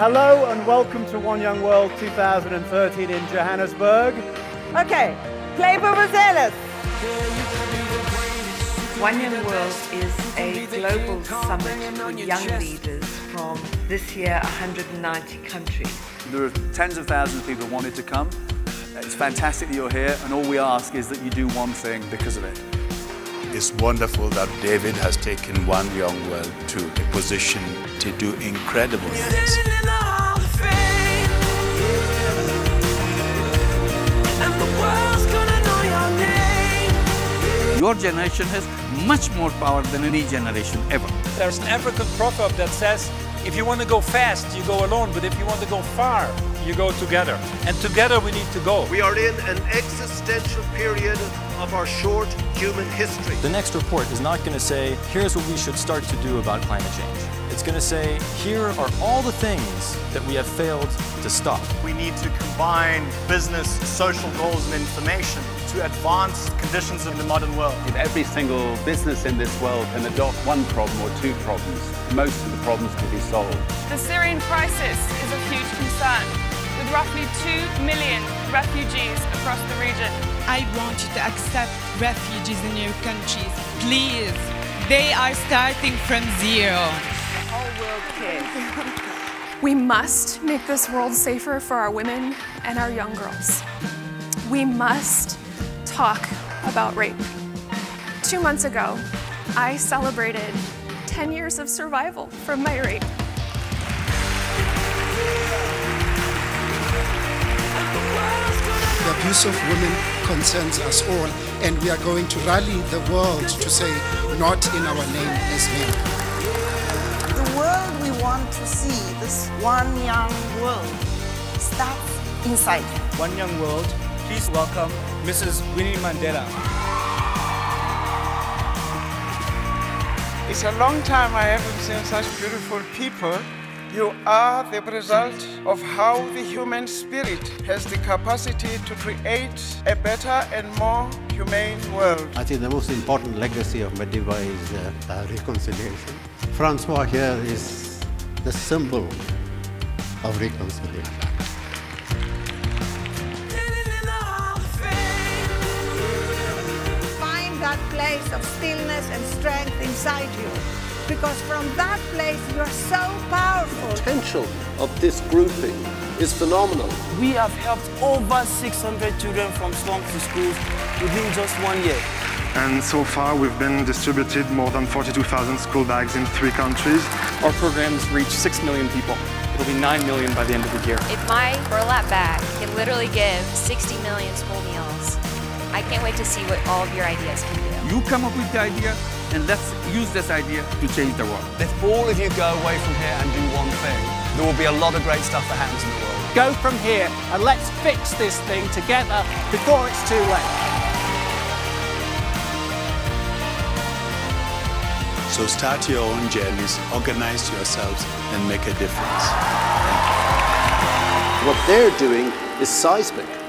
Hello and welcome to One Young World 2013 in Johannesburg. Okay, play Vuvuzelas. One Young World is a global summit for young leaders from this year 190 countries. There are tens of thousands of people who wanted to come. It's fantastic that you're here and all we ask is that you do one thing because of it. It's wonderful that David has taken One Young World to a position to do incredible things. Your generation has much more power than any generation ever. There's an African proverb that says, if you want to go fast, you go alone, but if you want to go far, you go together. And together we need to go. We are in an existential period of our short human history. The next report is not going to say, here's what we should start to do about climate change. It's going to say, here are all the things that we have failed to stop. We need to combine business, social goals, and information to advance conditions in the modern world. If every single business in this world can adopt one problem or two problems, most of the problems can be solved. The Syrian crisis is a huge concern, with roughly 2 million refugees across the region. I want you to accept refugees in your countries, please. They are starting from zero. We must make this world safer for our women and our young girls. We must talk about rape. Two months ago, I celebrated 10 years of survival from my rape. The abuse of women concerns us all, and we are going to rally the world to say, not in our name as men. The world we want to see, this one young world, starts inside. One young world, please welcome Mrs. Winnie Mandela. It's a long time I haven't seen such beautiful people. You are the result of how the human spirit has the capacity to create a better and more humane world. I think the most important legacy of Madiba is uh, uh, reconciliation. Francois here is the symbol of reconciliation. Find that place of stillness and strength inside you. Because from that place you are so powerful. The potential of this grouping is phenomenal. We have helped over 600 children from slums to schools within just one year. And so far, we've been distributed more than 42,000 school bags in three countries. Our programs reach 6 million people. It'll be 9 million by the end of the year. If my burlap bag can literally give 60 million school meals, I can't wait to see what all of your ideas can do. You come up with the idea, and let's use this idea to change the world. If all of you go away from here and do one thing, there will be a lot of great stuff that happens in the world. Go from here and let's fix this thing together before it's too late. So start your own journeys, organize yourselves, and make a difference. What they're doing is seismic.